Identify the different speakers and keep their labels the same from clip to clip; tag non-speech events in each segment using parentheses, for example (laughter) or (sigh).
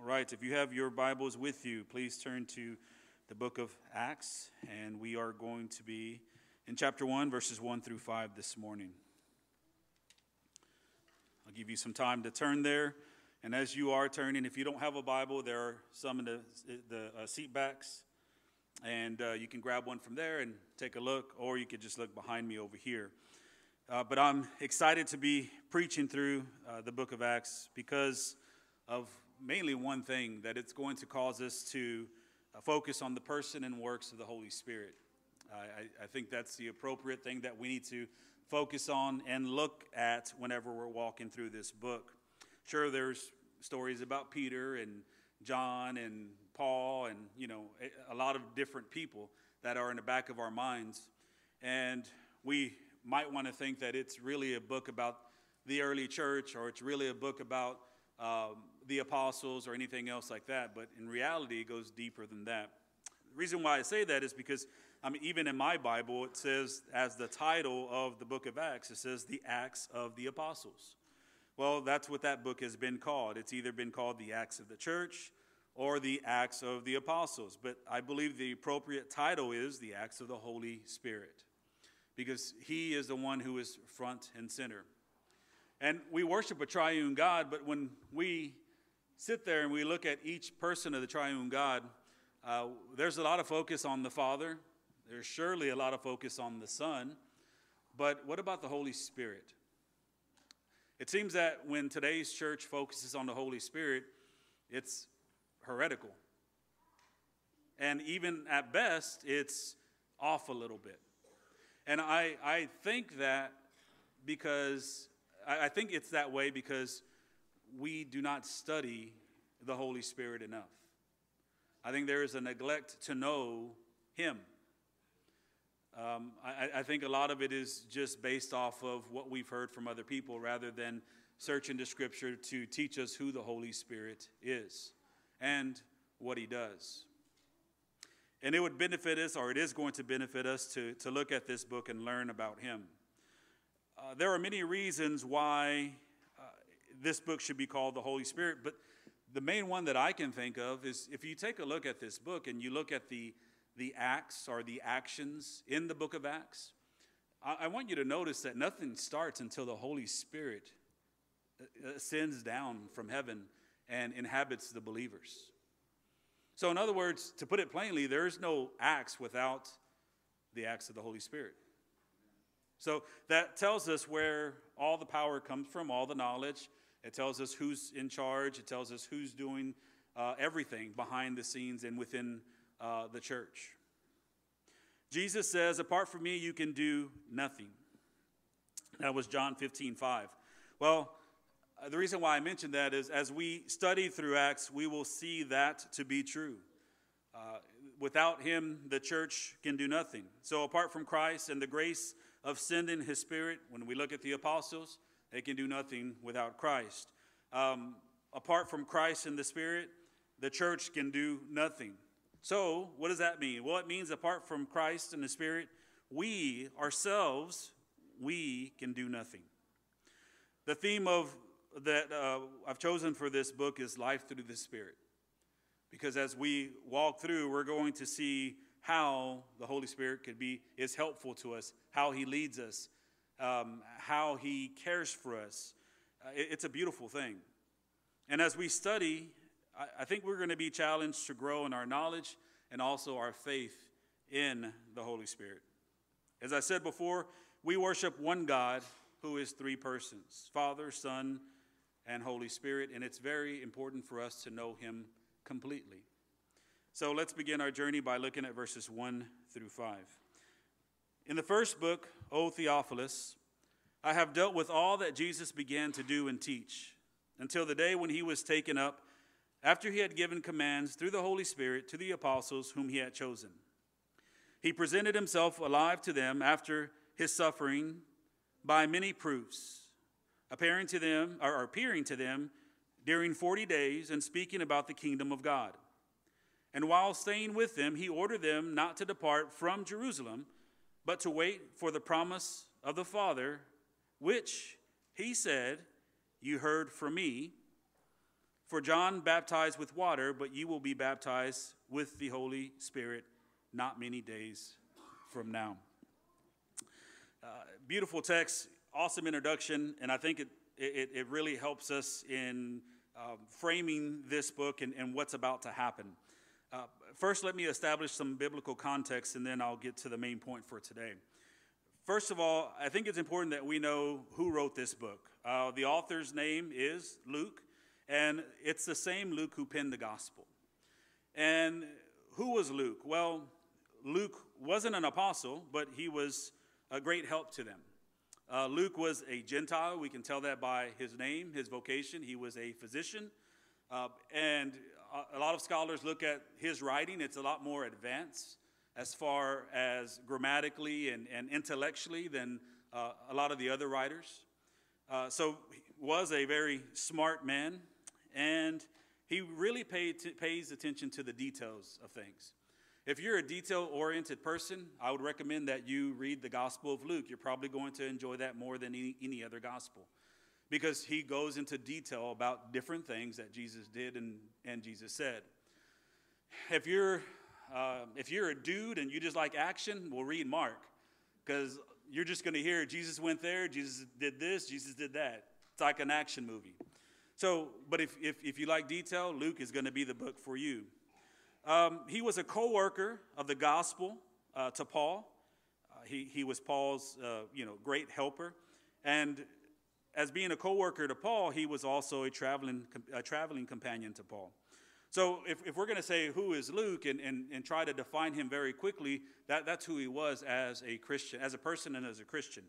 Speaker 1: All right, if you have your Bibles with you, please turn to the book of Acts, and we are going to be in chapter 1, verses 1 through 5 this morning. I'll give you some time to turn there. And as you are turning, if you don't have a Bible, there are some in the, the uh, seat backs, and uh, you can grab one from there and take a look, or you could just look behind me over here. Uh, but I'm excited to be preaching through uh, the book of Acts because of mainly one thing that it's going to cause us to uh, focus on the person and works of the Holy Spirit. I, I think that's the appropriate thing that we need to focus on and look at whenever we're walking through this book. Sure, there's stories about Peter and John and Paul and, you know, a lot of different people that are in the back of our minds. And we might want to think that it's really a book about the early church or it's really a book about um, the apostles or anything else like that. But in reality, it goes deeper than that. The reason why I say that is because I mean, even in my Bible, it says, as the title of the book of Acts, it says the Acts of the Apostles. Well, that's what that book has been called. It's either been called the Acts of the Church or the Acts of the Apostles. But I believe the appropriate title is the Acts of the Holy Spirit because he is the one who is front and center. And we worship a triune God, but when we sit there and we look at each person of the triune God, uh, there's a lot of focus on the Father. There's surely a lot of focus on the Son. But what about the Holy Spirit? It seems that when today's church focuses on the Holy Spirit, it's heretical. And even at best, it's off a little bit. And I, I think that because, I, I think it's that way because we do not study the Holy Spirit enough. I think there is a neglect to know Him. Um, I, I, think a lot of it is just based off of what we've heard from other people rather than searching the scripture to teach us who the Holy Spirit is and what He does. And it would benefit us, or it is going to benefit us, to, to look at this book and learn about him. Uh, there are many reasons why this book should be called the Holy Spirit, but the main one that I can think of is if you take a look at this book and you look at the, the acts or the actions in the book of Acts, I, I want you to notice that nothing starts until the Holy Spirit uh, ascends down from heaven and inhabits the believers. So, in other words, to put it plainly, there is no acts without the acts of the Holy Spirit. So, that tells us where all the power comes from, all the knowledge. It tells us who's in charge, it tells us who's doing uh, everything behind the scenes and within uh, the church. Jesus says, Apart from me, you can do nothing. That was John 15, 5. Well, uh, the reason why I mentioned that is as we study through Acts, we will see that to be true. Uh, without him, the church can do nothing. So, apart from Christ and the grace of sending his spirit, when we look at the apostles, they can do nothing without Christ. Um, apart from Christ and the spirit, the church can do nothing. So, what does that mean? Well, it means apart from Christ and the spirit, we ourselves, we can do nothing. The theme of that uh, I've chosen for this book is Life Through the Spirit. Because as we walk through, we're going to see how the Holy Spirit could be is helpful to us, how He leads us, um, how He cares for us. Uh, it, it's a beautiful thing. And as we study, I, I think we're going to be challenged to grow in our knowledge and also our faith in the Holy Spirit. As I said before, we worship one God who is three persons Father, Son, and Holy Spirit, and it's very important for us to know Him completely. So let's begin our journey by looking at verses 1 through 5. In the first book, O Theophilus, I have dealt with all that Jesus began to do and teach until the day when he was taken up, after he had given commands through the Holy Spirit to the apostles whom he had chosen. He presented himself alive to them after his suffering by many proofs appearing to them or appearing to them during 40 days and speaking about the kingdom of God. And while staying with them, he ordered them not to depart from Jerusalem, but to wait for the promise of the Father, which he said, You heard from me. For John baptized with water, but you will be baptized with the Holy Spirit not many days from now. Uh, beautiful text, awesome introduction, and I think it, it, it really helps us in um, framing this book and, and, what's about to happen. Uh, first, let me establish some biblical context, and then I'll get to the main point for today. First of all, I think it's important that we know who wrote this book. Uh, the author's name is Luke, and it's the same Luke who penned the gospel. And who was Luke? Well, Luke wasn't an apostle, but he was a great help to them. Uh, Luke was a Gentile. We can tell that by his name, his vocation. He was a physician. Uh, and a lot of scholars look at his writing, it's a lot more advanced as far as grammatically and, and intellectually than uh, a lot of the other writers. Uh, so he was a very smart man, and he really pays attention to the details of things. If you're a detail oriented person, I would recommend that you read the Gospel of Luke. You're probably going to enjoy that more than any, any other gospel because he goes into detail about different things that Jesus did and, and Jesus said. If you're, uh, if you're a dude and you just like action, well, read Mark because you're just going to hear Jesus went there, Jesus did this, Jesus did that. It's like an action movie. So, but if, if, if you like detail, Luke is going to be the book for you. Um, he was a co worker of the gospel uh, to Paul. Uh, he, he was Paul's uh, you know, great helper. And as being a co worker to Paul, he was also a traveling, a traveling companion to Paul. So, if, if we're going to say who is Luke and, and, and try to define him very quickly, that, that's who he was as a Christian, as a person and as a Christian.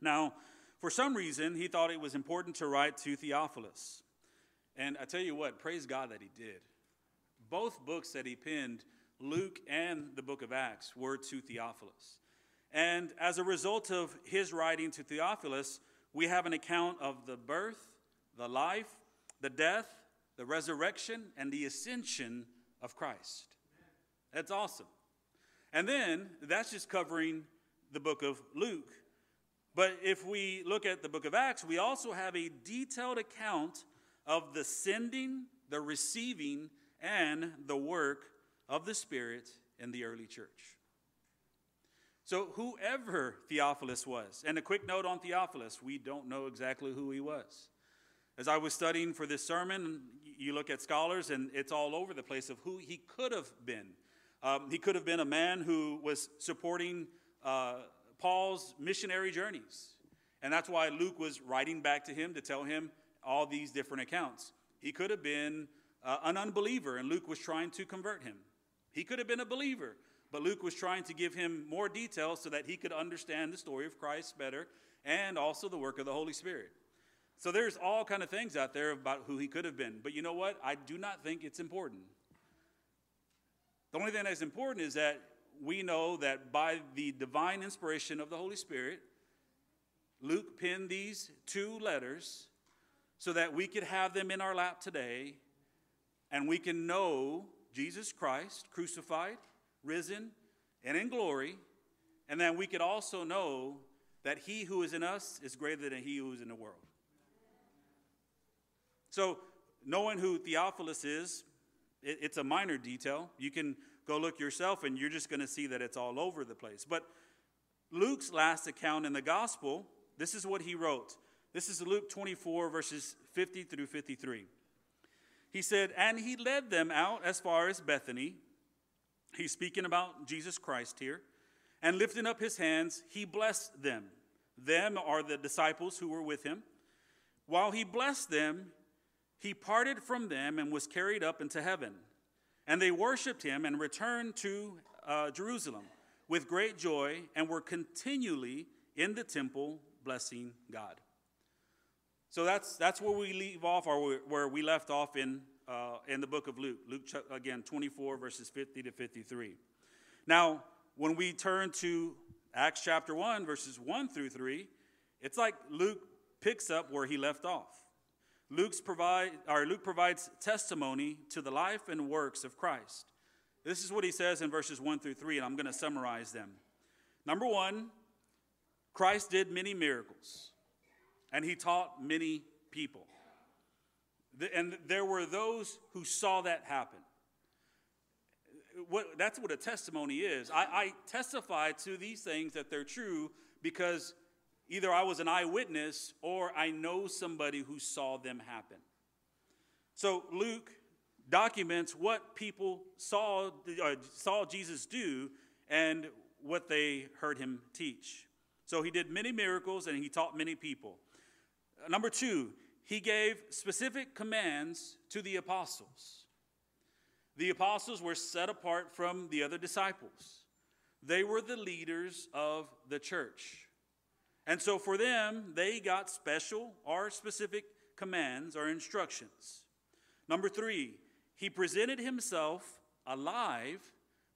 Speaker 1: Now, for some reason, he thought it was important to write to Theophilus. And I tell you what, praise God that he did both books that he penned, Luke and the book of Acts, were to Theophilus. And as a result of his writing to Theophilus, we have an account of the birth, the life, the death, the resurrection, and the ascension of Christ. That's awesome. And then that's just covering the book of Luke. But if we look at the book of Acts, we also have a detailed account of the sending, the receiving, and the work of the Spirit in the early church. So, whoever Theophilus was, and a quick note on Theophilus, we don't know exactly who he was. As I was studying for this sermon, you look at scholars, and it's all over the place of who he could have been. Um, he could have been a man who was supporting uh, Paul's missionary journeys. And that's why Luke was writing back to him to tell him all these different accounts. He could have been uh, an unbeliever, and Luke was trying to convert him. He could have been a believer, but Luke was trying to give him more details so that he could understand the story of Christ better and also the work of the Holy Spirit. So there's all kind of things out there about who he could have been. But you know what? I do not think it's important. The only thing that's important is that we know that by the divine inspiration of the Holy Spirit, Luke penned these two letters so that we could have them in our lap today and we can know Jesus Christ, crucified, risen, and in glory, and then we could also know that he who is in us is greater than he who is in the world. So, knowing who Theophilus is, it, it's a minor detail. You can go look yourself, and you're just going to see that it's all over the place. But Luke's last account in the gospel, this is what he wrote. This is Luke 24, verses 50 through 53. He said, And he led them out as far as Bethany. He's speaking about Jesus Christ here. And lifting up his hands, he blessed them. Them are the disciples who were with him. While he blessed them, he parted from them and was carried up into heaven. And they worshiped him and returned to uh, Jerusalem with great joy and were continually in the temple blessing God. So that's, that's where we leave off, or where we left off in, uh, in the book of Luke. Luke, again, 24, verses 50 to 53. Now, when we turn to Acts chapter 1, verses 1 through 3, it's like Luke picks up where he left off. Luke's provide, or Luke provides testimony to the life and works of Christ. This is what he says in verses 1 through 3, and I'm going to summarize them. Number one, Christ did many miracles and he taught many people. And there were those who saw that happen. What, that's what a testimony is. I, I testify to these things that they're true because either I was an eyewitness or I know somebody who saw them happen. So Luke documents what people saw, uh, saw Jesus do and what they heard him teach. So he did many miracles and he taught many people. Number two, he gave specific commands to the apostles. The apostles were set apart from the other disciples, they were the leaders of the church. And so for them, they got special or specific commands or instructions. Number three, he presented himself alive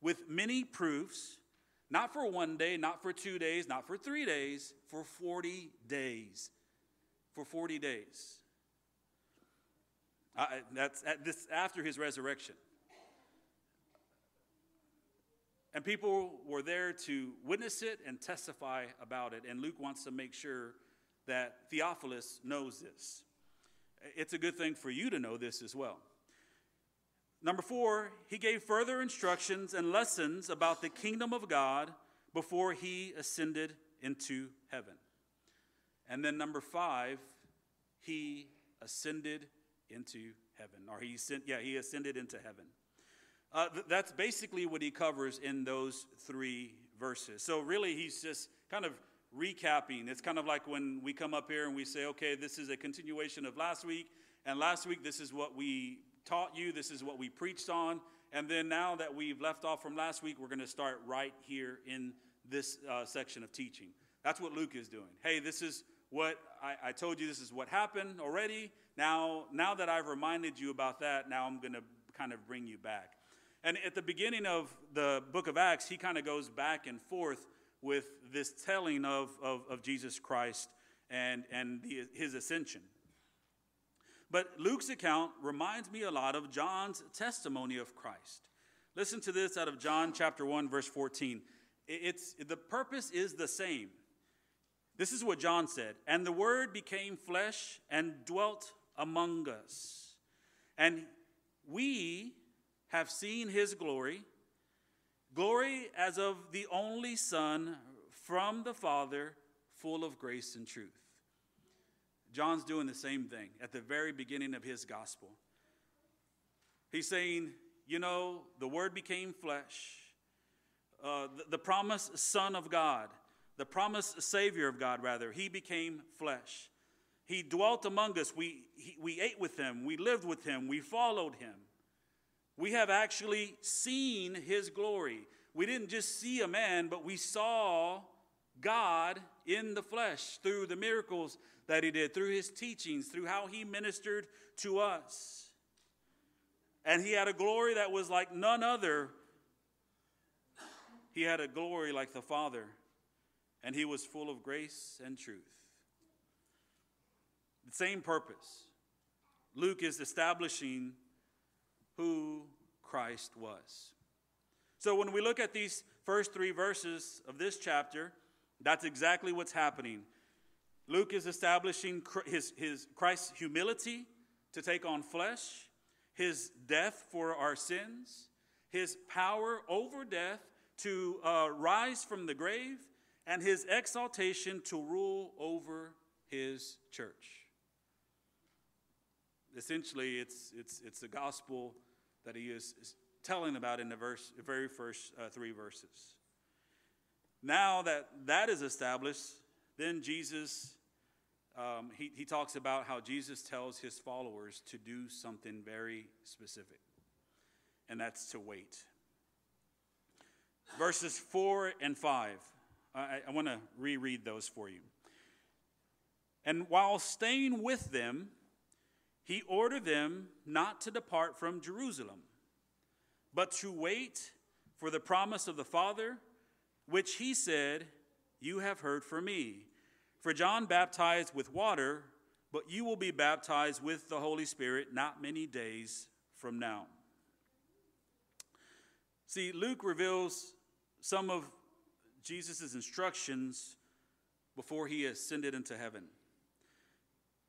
Speaker 1: with many proofs, not for one day, not for two days, not for three days, for 40 days. For 40 days. That's at this after his resurrection. And people were there to witness it and testify about it. And Luke wants to make sure that Theophilus knows this. It's a good thing for you to know this as well. Number four, he gave further instructions and lessons about the kingdom of God before he ascended into heaven. And then number five, he ascended into heaven, or he sent, yeah, he ascended into heaven. Uh, th- that's basically what he covers in those three verses. So really, he's just kind of recapping. It's kind of like when we come up here and we say, okay, this is a continuation of last week, and last week this is what we taught you, this is what we preached on, and then now that we've left off from last week, we're going to start right here in this uh, section of teaching. That's what Luke is doing. Hey, this is what I, I told you. This is what happened already. Now, now that I've reminded you about that, now I'm going to kind of bring you back. And at the beginning of the book of Acts, he kind of goes back and forth with this telling of, of, of Jesus Christ and, and the, his ascension. But Luke's account reminds me a lot of John's testimony of Christ. Listen to this out of John chapter 1, verse 14. It's, the purpose is the same. This is what John said And the Word became flesh and dwelt among us. And we have seen his glory, glory as of the only Son from the Father, full of grace and truth. John's doing the same thing at the very beginning of his gospel. He's saying, you know, the Word became flesh, uh, the, the promised Son of God, the promised Savior of God, rather, he became flesh. He dwelt among us. We, he, we ate with him. We lived with him. We followed him. We have actually seen his glory. We didn't just see a man, but we saw God in the flesh through the miracles that he did, through his teachings, through how he ministered to us. And he had a glory that was like none other. He had a glory like the Father, and he was full of grace and truth. The same purpose. Luke is establishing who Christ was. So when we look at these first three verses of this chapter, that's exactly what's happening. Luke is establishing his, his Christ's humility to take on flesh, his death for our sins, his power over death to uh, rise from the grave, and his exaltation to rule over his church. Essentially, it's, it's, it's the gospel that he is, telling about in the, verse, the very first uh, three verses. Now that that is established, then Jesus, um, he, he talks about how Jesus tells his followers to do something very specific, and that's to wait. Verses 4 and 5. I, I want to reread those for you. And while staying with them, he ordered them not to depart from Jerusalem, but to wait for the promise of the Father, which he said, You have heard from me. For John baptized with water, but you will be baptized with the Holy Spirit not many days from now. See, Luke reveals some of Jesus' instructions before he ascended into heaven.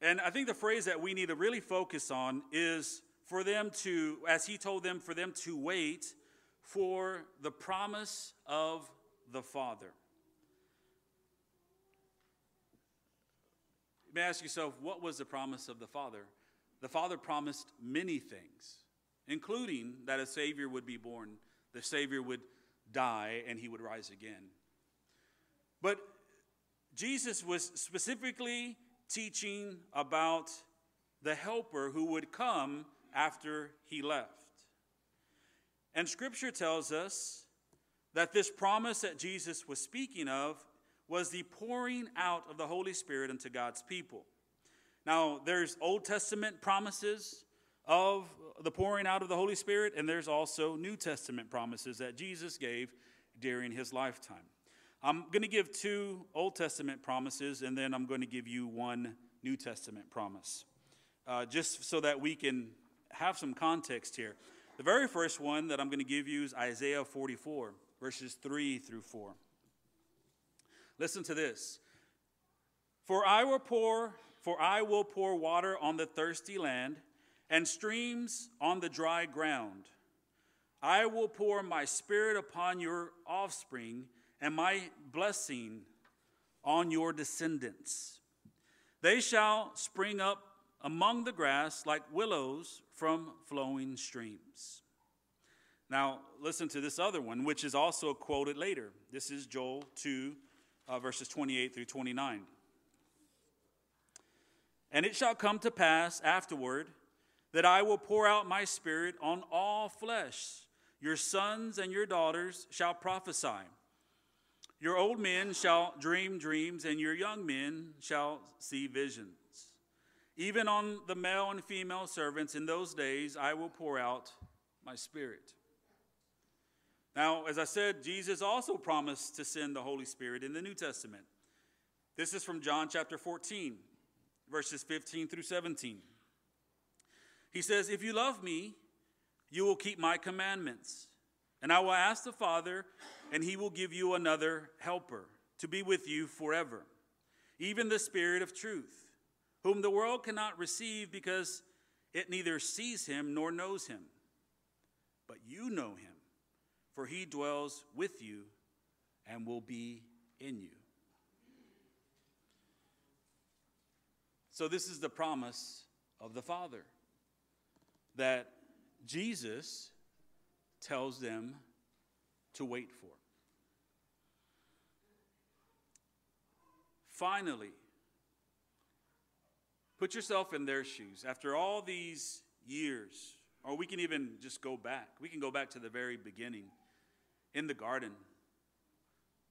Speaker 1: And I think the phrase that we need to really focus on is for them to, as he told them, for them to wait for the promise of the Father. You may ask yourself, what was the promise of the Father? The Father promised many things, including that a Savior would be born, the Savior would die, and he would rise again. But Jesus was specifically teaching about the helper who would come after he left. And scripture tells us that this promise that Jesus was speaking of was the pouring out of the Holy Spirit into God's people. Now, there's Old Testament promises of the pouring out of the Holy Spirit, and there's also New Testament promises that Jesus gave during his lifetime. I'm going to give two Old Testament promises, and then I'm going to give you one New Testament promise, uh, just so that we can have some context here. The very first one that I'm going to give you is Isaiah 44, verses 3 through 4. Listen to this. For I will pour, for I will pour water on the thirsty land, and streams on the dry ground. I will pour my spirit upon your offspring and my blessing on your descendants. They shall spring up among the grass like willows from flowing streams. Now, listen to this other one, which is also quoted later. This is Joel 2, uh, verses 28 through 29. And it shall come to pass afterward that I will pour out my spirit on all flesh. Your sons and your daughters shall prophesy. Your old men shall dream dreams, and your young men shall see visions. Even on the male and female servants in those days, I will pour out my spirit. Now, as I said, Jesus also promised to send the Holy Spirit in the New Testament. This is from John chapter 14, verses 15 through 17. He says, If you love me, you will keep my commandments. And I will ask the Father, and he will give you another helper to be with you forever, even the Spirit of truth, whom the world cannot receive because it neither sees him nor knows him. But you know him, for he dwells with you and will be in you. So, this is the promise of the Father that Jesus tells them to wait for. Finally, put yourself in their shoes. After all these years, or we can even just go back, we can go back to the very beginning in the garden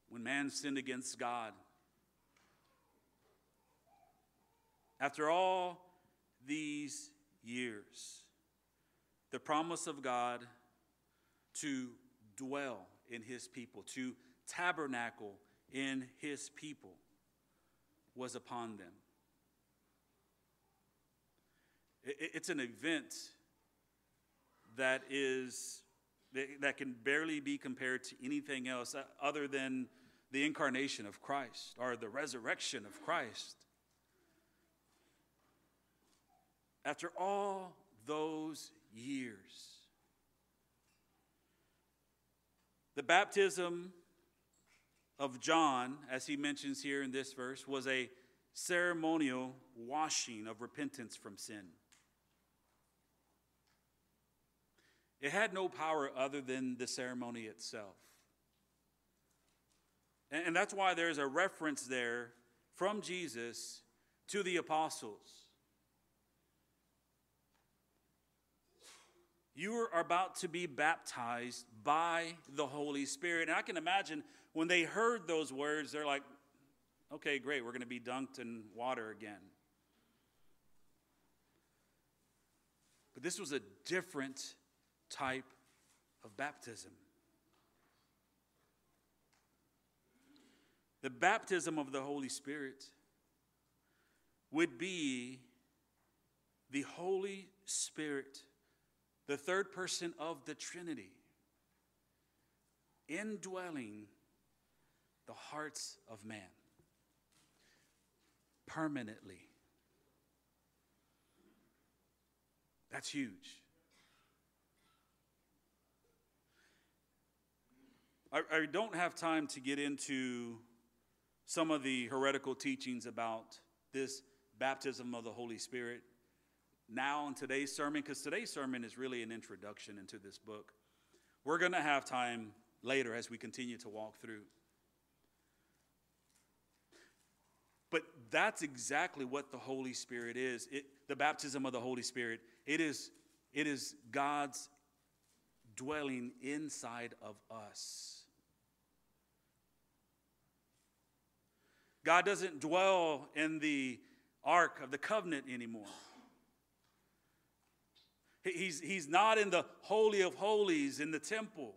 Speaker 1: when man sinned against God. After all these years, the promise of God to dwell in his people, to tabernacle in his people, was upon them. It's an event that is that can barely be compared to anything else uh, other than the incarnation of Christ or the resurrection of Christ. After all those years, The baptism of John, as he mentions here in this verse, was a ceremonial washing of repentance from sin. It had no power other than the ceremony itself. And that's why there's a reference there from Jesus to the apostles. You are about to be baptized by the Holy Spirit. And I can imagine when they heard those words, they're like, okay, great, we're going to be dunked in water again. But this was a different type of baptism. The baptism of the Holy Spirit would be the Holy Spirit the third person of the Trinity, indwelling the hearts of man permanently. That's huge. I, I don't have time to get into some of the heretical teachings about this baptism of the Holy Spirit now in today's sermon, because today's sermon is really an introduction into this book. We're going to have time later as we continue to walk through. But that's exactly what the Holy Spirit is. It, the baptism of the Holy Spirit. It is, it is God's dwelling inside of us. God doesn't dwell in the ark of the covenant anymore. He's, he's not in the Holy of Holies in the temple,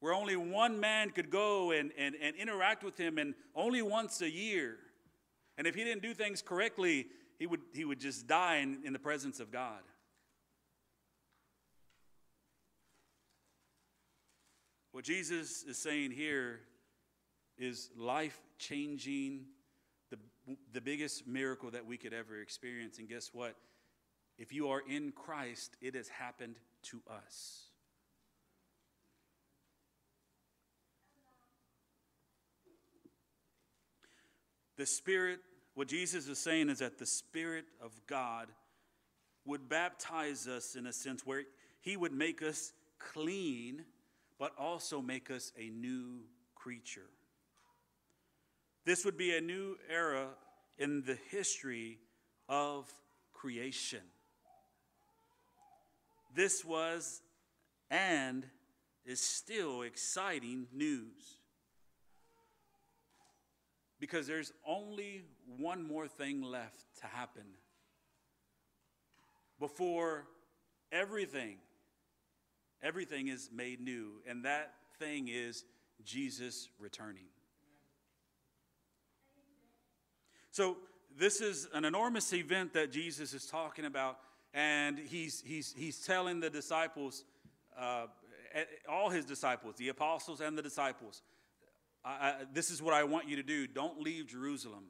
Speaker 1: where only one man could go and, and, and interact with him, and only once a year. And if he didn't do things correctly, he would, he would just die in, in the presence of God. What Jesus is saying here is life changing, the, the biggest miracle that we could ever experience. And guess what? If you are in Christ, it has happened to us. The Spirit, what Jesus is saying is that the Spirit of God would baptize us in a sense where He would make us clean, but also make us a new creature. This would be a new era in the history of creation. This was and is still exciting news. Because there's only one more thing left to happen before everything everything is made new and that thing is Jesus returning. So, this is an enormous event that Jesus is talking about, and he's, he's, he's telling the disciples, uh, all his disciples, the apostles and the disciples, I, I, this is what I want you to do. Don't leave Jerusalem.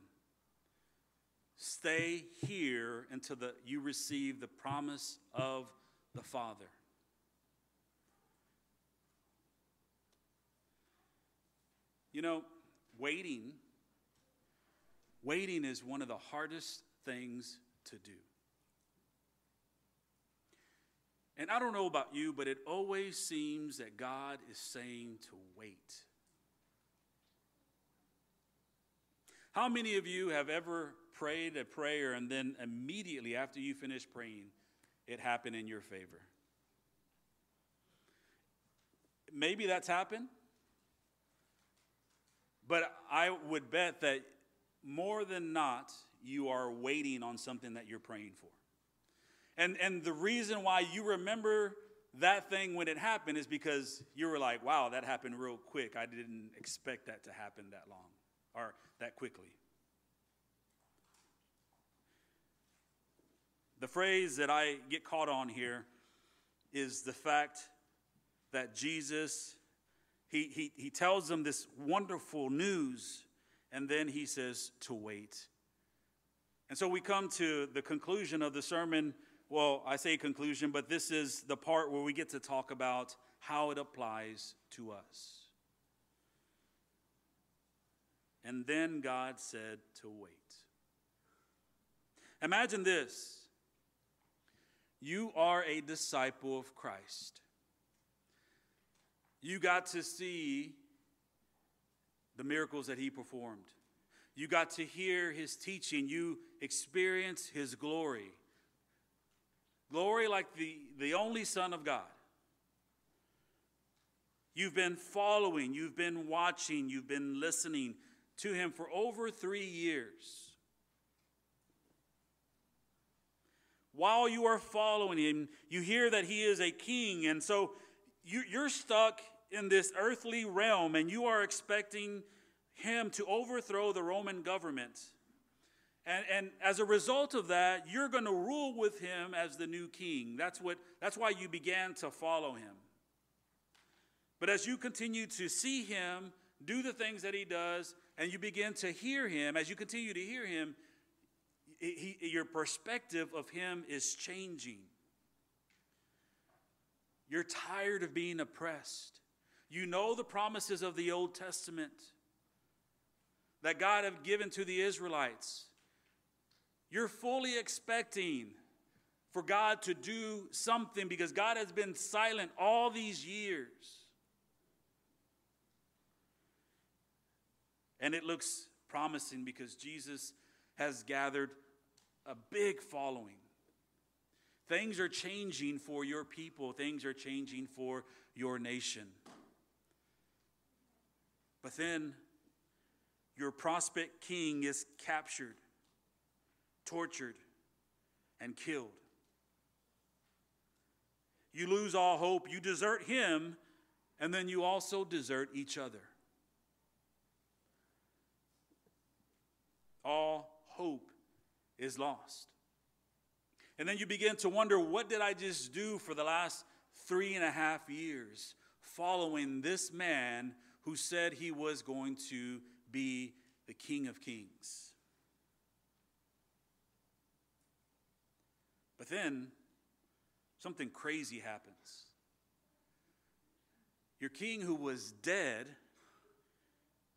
Speaker 1: Stay here until the, you receive the promise of the Father. You know, waiting Waiting is one of the hardest things to do. And I don't know about you, but it always seems that God is saying to wait. How many of you have ever prayed a prayer and then immediately after you finish praying, it happened in your favor? Maybe that's happened, but I would bet that more than not, you are waiting on something that you're praying for. And, and the reason why you remember that thing when it happened is because you were like, wow, that happened real quick. I didn't expect that to happen that long or that quickly. The phrase that I get caught on here is the fact that Jesus, he, he, he tells them this wonderful news and then he says to wait. And so we come to the conclusion of the sermon. Well, I say conclusion, but this is the part where we get to talk about how it applies to us. And then God said to wait. Imagine this you are a disciple of Christ. You got to see the miracles that he performed. You got to hear his teaching. You experience his glory. Glory like the, the only Son of God. You've been following, you've been watching, you've been listening to him for over three years. While you are following him, you hear that he is a king, and so you, you're stuck in this earthly realm and you are expecting him to overthrow the Roman government. And, and as a result of that, you're going to rule with him as the new king. That's, what, that's why you began to follow him. But as you continue to see him do the things that he does, and you begin to hear him, as you continue to hear him, he, your perspective of him is changing. You're tired of being oppressed. You know the promises of the Old Testament that God had given to the Israelites. You're fully expecting for God to do something because God has been silent all these years. And it looks promising because Jesus has gathered a big following. Things are changing for your people, things are changing for your nation. But then your prospect king is captured, tortured, and killed. You lose all hope, you desert him, and then you also desert each other. All hope is lost. And then you begin to wonder what did I just do for the last three and a half years following this man who said he was going to be the King of Kings? But then something crazy happens. Your king who was dead,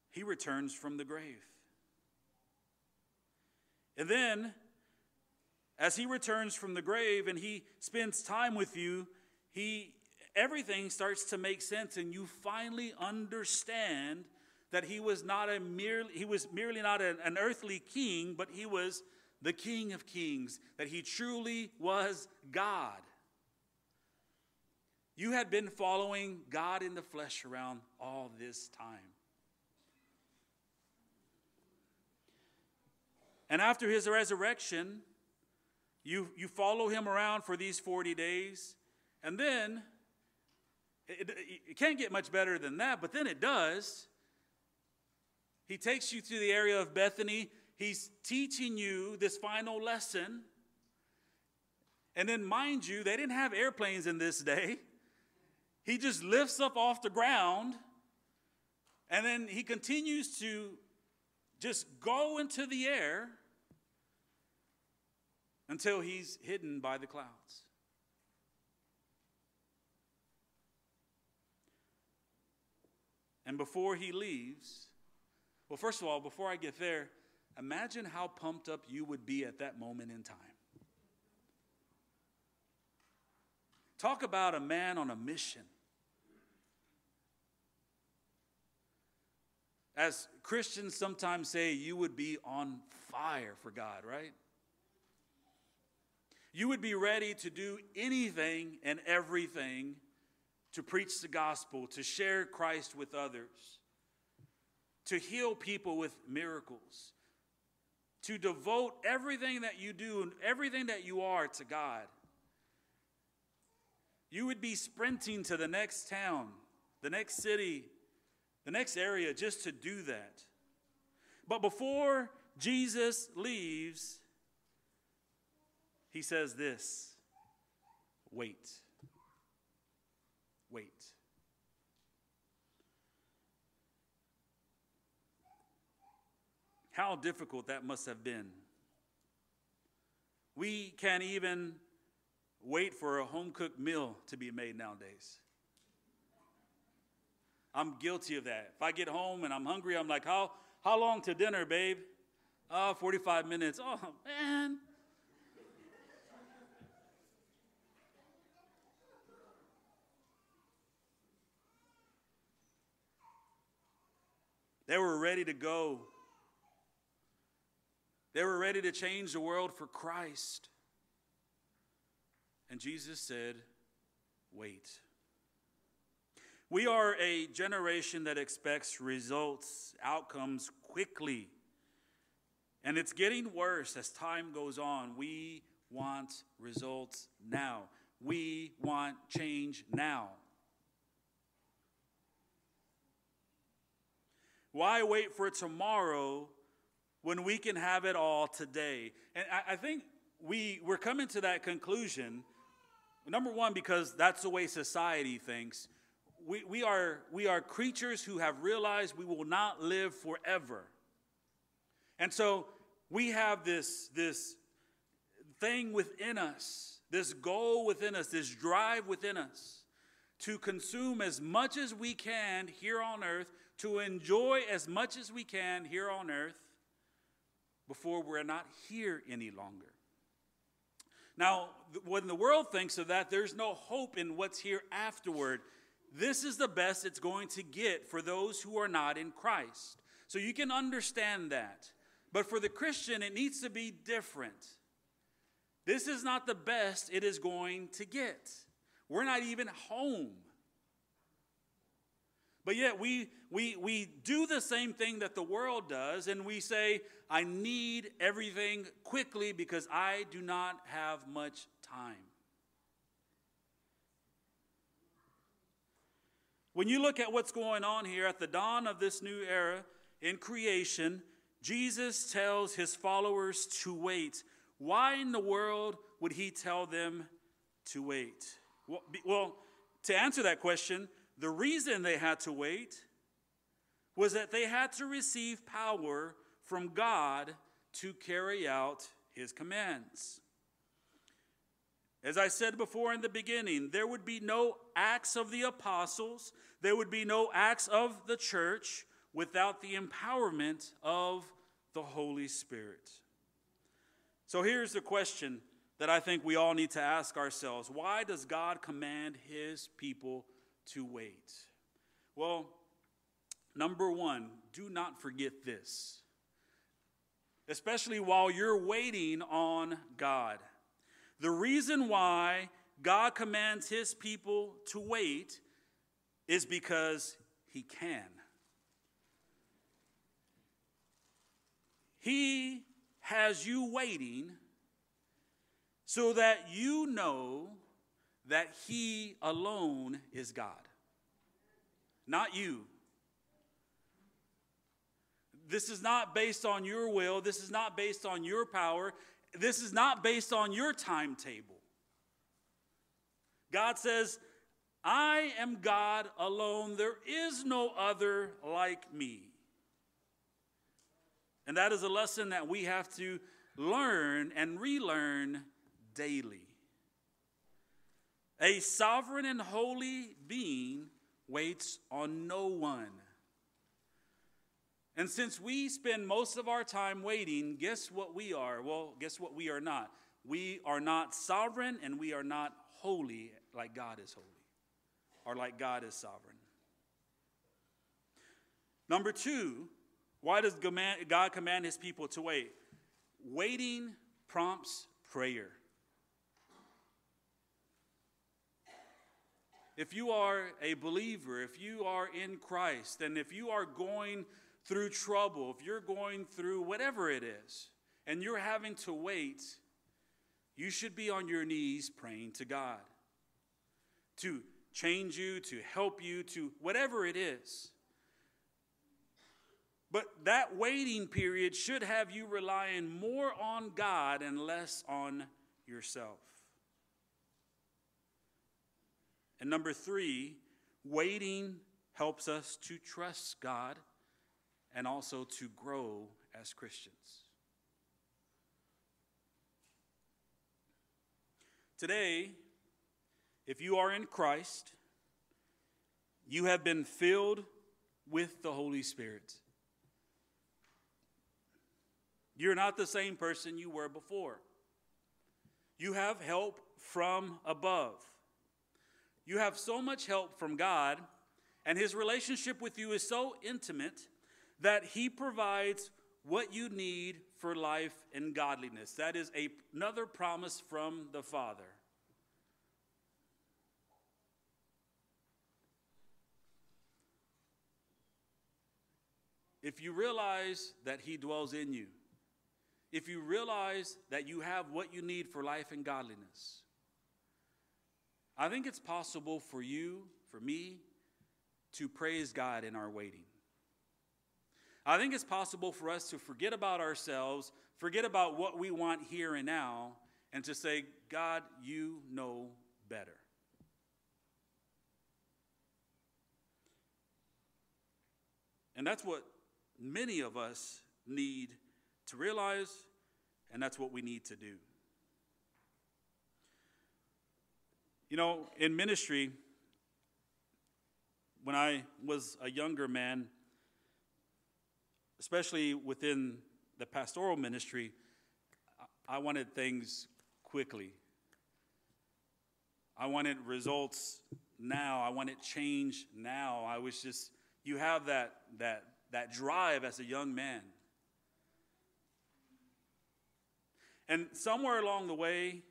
Speaker 1: he returns from the grave. And then as he returns from the grave and he spends time with you, he everything starts to make sense and you finally understand that he was not a merely he was merely not an, an earthly king, but he was the king of kings, that he truly was God. You had been following God in the flesh around all this time. And after his resurrection, you, you follow him around for these 40 days, and then it, it, it can't get much better than that, but then it does. He takes you to the area of Bethany. He's teaching you this final lesson. And then, mind you, they didn't have airplanes in this day. He just lifts up off the ground, and then he continues to just go into the air until he's hidden by the clouds. And before he leaves, well, first of all, before I get there, imagine how pumped up you would be at that moment in time. Talk about a man on a mission. As Christians sometimes say, you would be on fire for God, right? You would be ready to do anything and everything to preach the gospel, to share Christ with others, to heal people with miracles, to devote everything that you do and everything that you are to God. You would be sprinting to the next town, the next city, the next area just to do that. But before Jesus leaves, he says this wait. Wait. How difficult that must have been. We can't even wait for a home cooked meal to be made nowadays. I'm guilty of that. If I get home and I'm hungry, I'm like, how, how long to dinner, babe? Oh, 45 minutes. Oh, man. They were ready to go. They were ready to change the world for Christ. And Jesus said, Wait. We are a generation that expects results, outcomes quickly. And it's getting worse as time goes on. We want results now. We want change now. Why wait for tomorrow when we can have it all today? And I, I think we, we're coming to that conclusion, number one, because that's the way society thinks. We, we, are, we are creatures who have realized we will not live forever. And so we have this, this thing within us, this goal within us, this drive within us to consume as much as we can here on earth, to enjoy as much as we can here on earth before we're not here any longer. Now, when the world thinks of that, there's no hope in what's here afterward. This is the best it's going to get for those who are not in Christ. So you can understand that. But for the Christian, it needs to be different. This is not the best it is going to get. We're not even home. But yet we, we, we do the same thing that the world does, and we say, I need everything quickly because I do not have much time. When you look at what's going on here at the dawn of this new era in creation, Jesus tells his followers to wait. Why in the world would he tell them to wait? Well, to answer that question, the reason they had to wait was that they had to receive power from God to carry out his commands. As I said before in the beginning, there would be no acts of the apostles, there would be no acts of the church without the empowerment of the Holy Spirit. So here's the question that I think we all need to ask ourselves Why does God command his people to wait? Well, number one, do not forget this, especially while you're waiting on God. The reason why God commands his people to wait is because he can. He has you waiting so that you know that He alone is God, not you. This is not based on your will. This is not based on your power. This is not based on your timetable. God says, I am God alone. There is no other like me. And that is a lesson that we have to learn and relearn daily. A sovereign and holy being waits on no one. And since we spend most of our time waiting, guess what we are? Well, guess what we are not? We are not sovereign and we are not holy like God is holy or like God is sovereign. Number two, why does God command his people to wait? Waiting prompts prayer. If you are a believer, if you are in Christ, and if you are going through trouble, if you're going through whatever it is, and you're having to wait, you should be on your knees praying to God to change you, to help you, to whatever it is. But that waiting period should have you relying more on God and less on yourself. And number three, waiting helps us to trust God and also to grow as Christians. Today, if you are in Christ, you have been filled with the Holy Spirit. You're not the same person you were before. You have help from above. You have so much help from God, and His relationship with you is so intimate that He provides what you need for life and godliness. That is a, another promise from the Father. If you realize that He dwells in you, if you realize that you have what you need for life and godliness. I think it's possible for you, for me, to praise God in our waiting. I think it's possible for us to forget about ourselves, forget about what we want here and now, and to say, God, you know better. And that's what many of us need to realize, and that's what we need to do. You know, in ministry, when I was a younger man, especially within the pastoral ministry, I wanted things quickly. I wanted results now. I wanted change now. I was just, you have that, that, that drive as a young man. And somewhere along the way,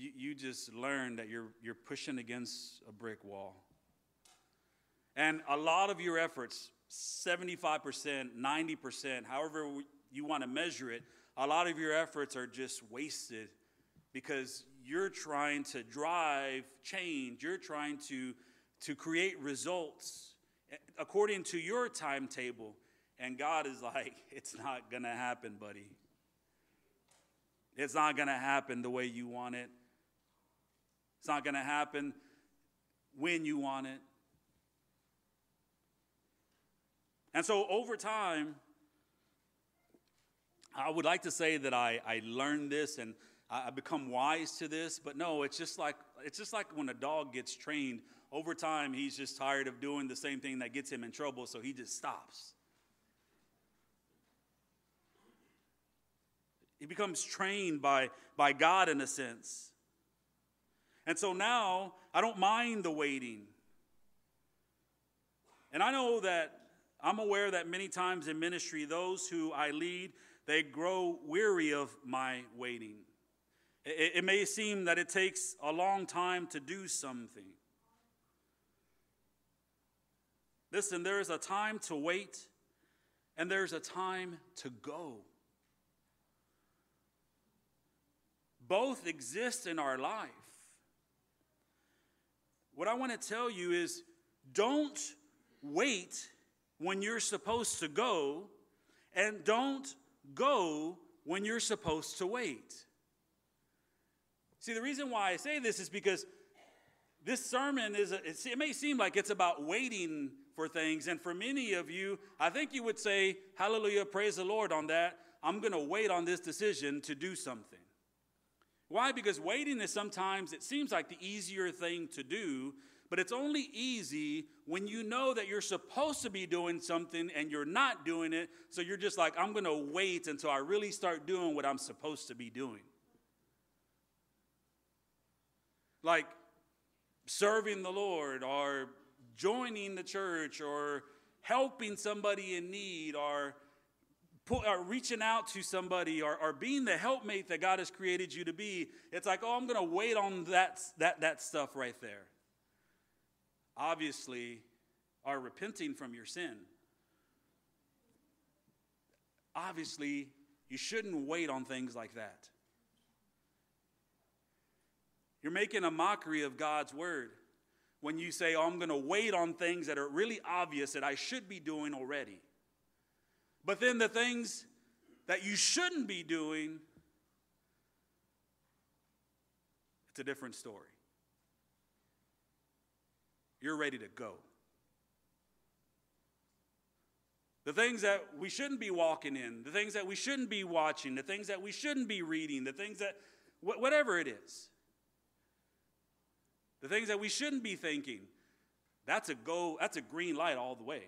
Speaker 1: you, you just learn that you're, you're pushing against a brick wall. And a lot of your efforts, 75%, 90%, however you want to measure it, a lot of your efforts are just wasted because you're trying to drive change. You're trying to, to create results eh, according to your timetable. And God is like, (laughs) it's not going to happen, buddy. It's not going to happen the way you want it. It's not going to happen when you want it. And so over time, I would like to say that I, I learned this and I become wise to this, but no, it's just like it's just like when a dog gets trained. Over time, he's just tired of doing the same thing that gets him in trouble, so he just stops. He becomes trained by, by God in a sense. And so now I don't mind the waiting. And I know that I'm aware that many times in ministry, those who I lead, they grow weary of my waiting. It, it may seem that it takes a long time to do something. Listen, there is a time to wait, and there's a time to go. Both exist in our life. What I want to tell you is don't wait when you're supposed to go, and don't go when you're supposed to wait. See, the reason why I say this is because this sermon is, a, it may seem like it's about waiting for things. And for many of you, I think you would say, Hallelujah, praise the Lord on that. I'm going to wait on this decision to do something. Why? Because waiting is sometimes, it seems like the easier thing to do, but it's only easy when you know that you're supposed to be doing something and you're not doing it. So you're just like, I'm going to wait until I really start doing what I'm supposed to be doing. Like serving the Lord or joining the church or helping somebody in need or, reaching out to somebody or, or being the helpmate that God has created you to be. It's like, oh, I'm going to wait on that, that, that stuff right there obviously are repenting from your sin. Obviously, you shouldn't wait on things like that. You're making a mockery of God's word when you say, Oh, I'm going to wait on things that are really obvious that I should be doing already. But then the things that you shouldn't be doing, it's a different story you're ready to go. The things that we shouldn't be walking in, the things that we shouldn't be watching, the things that we shouldn't be reading, the things that, whatever it is, the things that we shouldn't be thinking, that's a go, that's a green light all the way.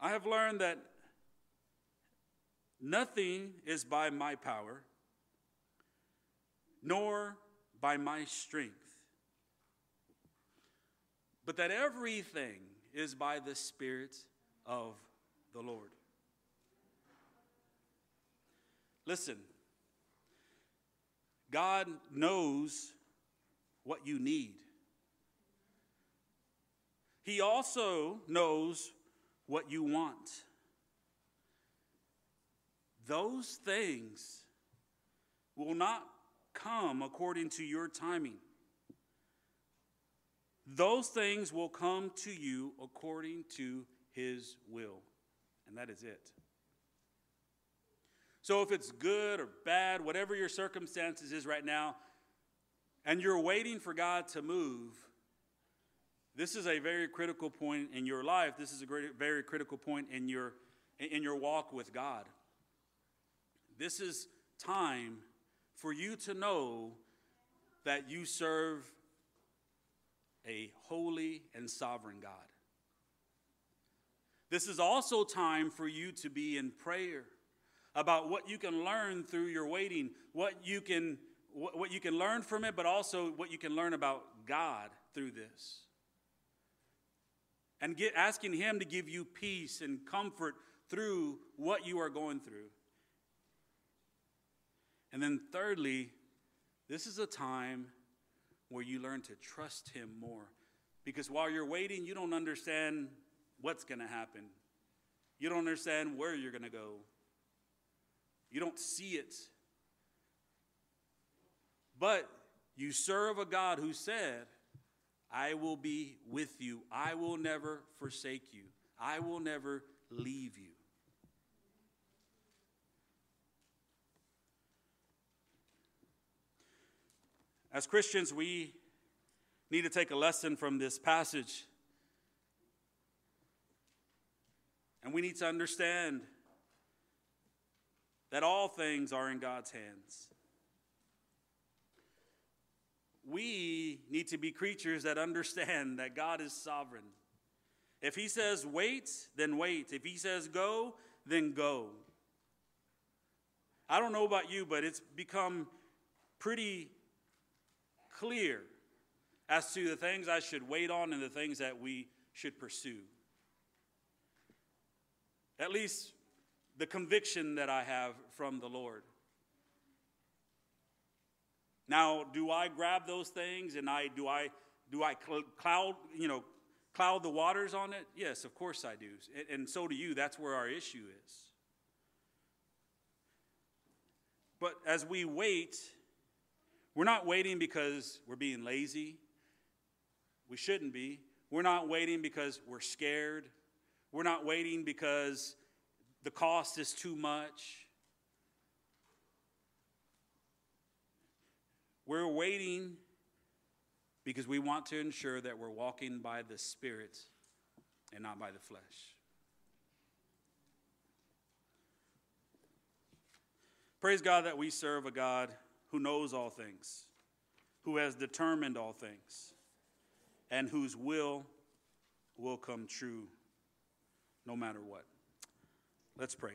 Speaker 1: I have learned that Nothing is by my power, nor by my strength, but that everything is by the Spirit of the Lord. Listen, God knows what you need. He also knows what you want those things will not come according to your timing. Those things will come to you according to his will. And that is it. So if it's good or bad, whatever your circumstances is right now, and you're waiting for God to move, This is a very critical point in your life. This is a great, very critical point in your, in your walk with God. This is time for you to know that you serve a holy and sovereign God. This is also time for you to be in prayer about what you can learn through your waiting, what you can what you can learn from it, but also what you can learn about God through this and get, asking Him to give you peace and comfort through what you are going through. And then, thirdly, this is a time where you learn to trust Him more. Because while you're waiting, you don't understand what's going to happen, you don't understand where you're going to go, you don't see it. But you serve a God who said, I will be with you. I will never forsake you. I will never leave you. As Christians, we need to take a lesson from this passage. And we need to understand that all things are in God's hands we need to be creatures that understand that God is sovereign. If He says wait, then wait. If He says go, then go. I don't know about you, but it's become pretty clear as to the things I should wait on and the things that we should pursue. At least the conviction that I have from the Lord. Now, do I grab those things and I do I do I cloud you know cloud the waters on it? Yes, of course I do, and, and so do you. That's where our issue is. But as we wait, we're not waiting because we're being lazy. We shouldn't be. We're not waiting because we're scared. We're not waiting because the cost is too much. We're waiting because we want to ensure that we're walking by the Spirit and not by the flesh. Praise God that we serve a God who knows all things, who has determined all things, and whose will will come true no matter what. Let's pray.